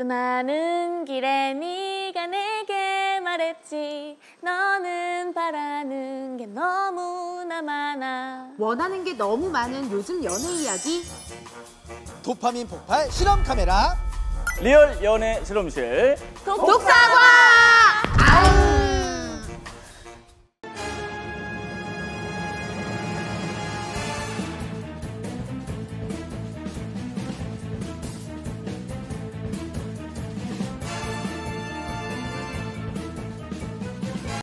떠나는 길에 네가 내게 말했지. 너는 바라는 게 너무나 많아. 원하는 게 너무 많은 요즘 연애 이야기. 도파민 폭발 실험 카메라. 리얼 연애 실험실. 독- 독사!